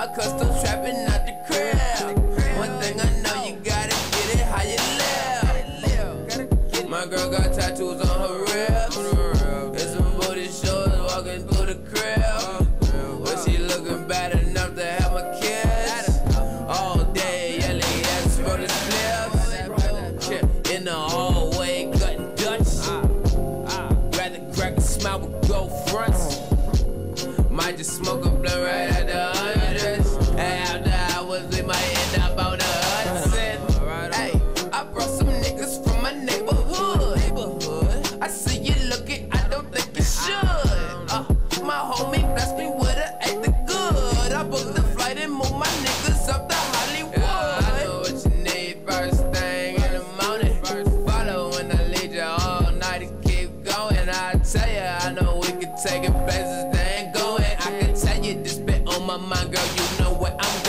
my custom trapping out the crib. One thing I know, you gotta get it how you live. My girl got tattoos on her ribs. It's some booty shorts walking through the crib. But she looking bad enough to have my kiss? All day, LAX for the slips. In the hallway, cutting Dutch. Rather crack a smile with gold fronts. Might just smoke a blunt right Ask me what I ate. The good. I booked the flight and moved my niggas up to Hollywood. Yeah, I know what you need first thing in the morning. Follow when I lead you all night and keep going. I tell you, I know we can take it places that ain't going. I can tell you this bit on my mind, girl. You know what I'm